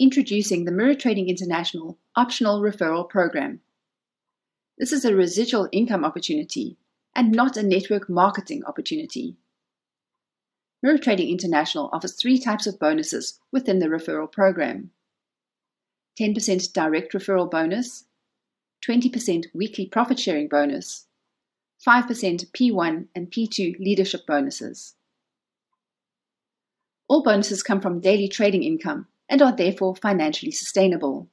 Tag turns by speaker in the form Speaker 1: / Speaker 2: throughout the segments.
Speaker 1: Introducing the Mirror Trading International Optional Referral Program. This is a residual income opportunity and not a network marketing opportunity. Mirror Trading International offers three types of bonuses within the referral program 10% direct referral bonus, 20% weekly profit sharing bonus, 5% P1 and P2 leadership bonuses. All bonuses come from daily trading income and are therefore financially sustainable.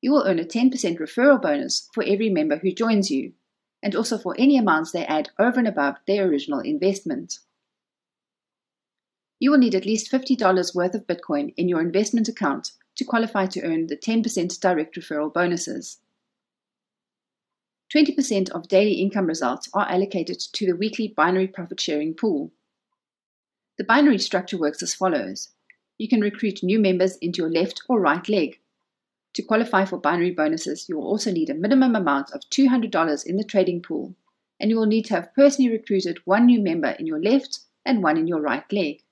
Speaker 1: You will earn a 10% referral bonus for every member who joins you, and also for any amounts they add over and above their original investment. You will need at least $50 worth of Bitcoin in your investment account to qualify to earn the 10% direct referral bonuses. 20% of daily income results are allocated to the weekly binary profit sharing pool. The binary structure works as follows. You can recruit new members into your left or right leg. To qualify for binary bonuses, you will also need a minimum amount of $200 in the trading pool, and you will need to have personally recruited one new member in your left and one in your right leg.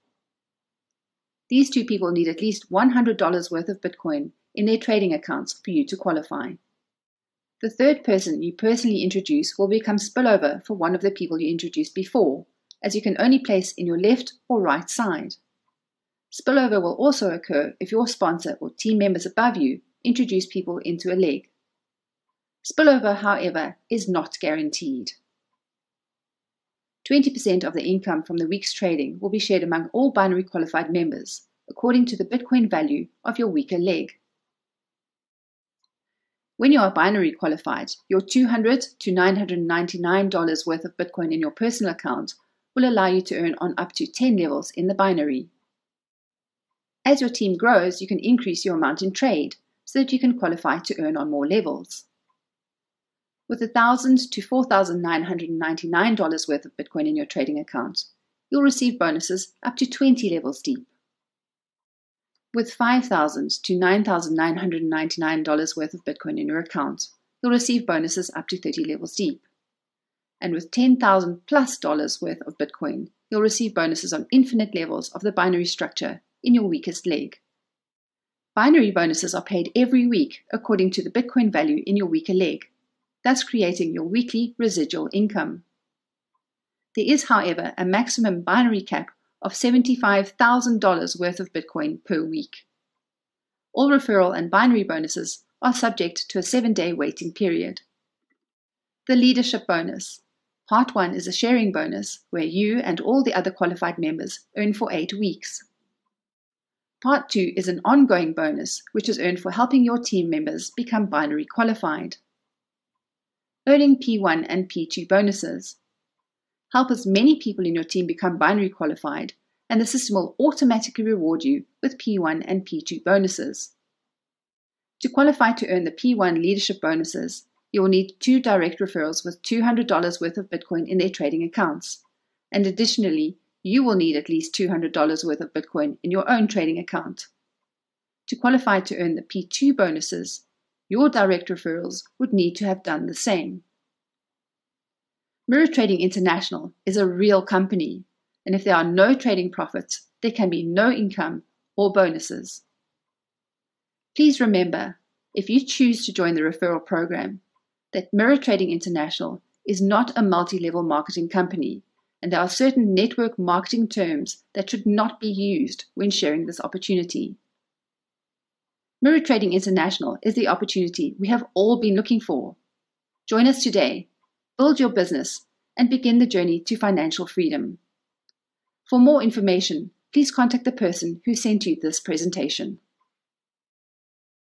Speaker 1: These two people need at least $100 worth of Bitcoin in their trading accounts for you to qualify. The third person you personally introduce will become spillover for one of the people you introduced before, as you can only place in your left or right side. Spillover will also occur if your sponsor or team members above you introduce people into a leg. Spillover, however, is not guaranteed. 20% of the income from the week's trading will be shared among all binary qualified members, according to the Bitcoin value of your weaker leg. When you are binary qualified, your 200 to $999 worth of Bitcoin in your personal account will allow you to earn on up to 10 levels in the binary. As your team grows, you can increase your amount in trade so that you can qualify to earn on more levels. With 1,000 to $4,999 worth of Bitcoin in your trading account, you'll receive bonuses up to 20 levels deep. With 5,000 to $9,999 worth of Bitcoin in your account, you'll receive bonuses up to 30 levels deep. And with 10,000 plus dollars worth of Bitcoin, you'll receive bonuses on infinite levels of the binary structure in your weakest leg. Binary bonuses are paid every week according to the Bitcoin value in your weaker leg thus creating your weekly residual income. There is, however, a maximum binary cap of $75,000 worth of Bitcoin per week. All referral and binary bonuses are subject to a seven day waiting period. The Leadership Bonus Part 1 is a sharing bonus where you and all the other qualified members earn for eight weeks. Part 2 is an ongoing bonus which is earned for helping your team members become binary qualified earning P1 and P2 bonuses. Help as many people in your team become binary qualified, and the system will automatically reward you with P1 and P2 bonuses. To qualify to earn the P1 leadership bonuses, you will need two direct referrals with $200 worth of Bitcoin in their trading accounts. And additionally, you will need at least $200 worth of Bitcoin in your own trading account. To qualify to earn the P2 bonuses, your direct referrals would need to have done the same. Mirror Trading International is a real company, and if there are no trading profits, there can be no income or bonuses. Please remember, if you choose to join the referral program, that Mirror Trading International is not a multi level marketing company, and there are certain network marketing terms that should not be used when sharing this opportunity. Mirror Trading International is the opportunity we have all been looking for. Join us today, build your business, and begin the journey to financial freedom. For more information, please contact the person who sent you this presentation.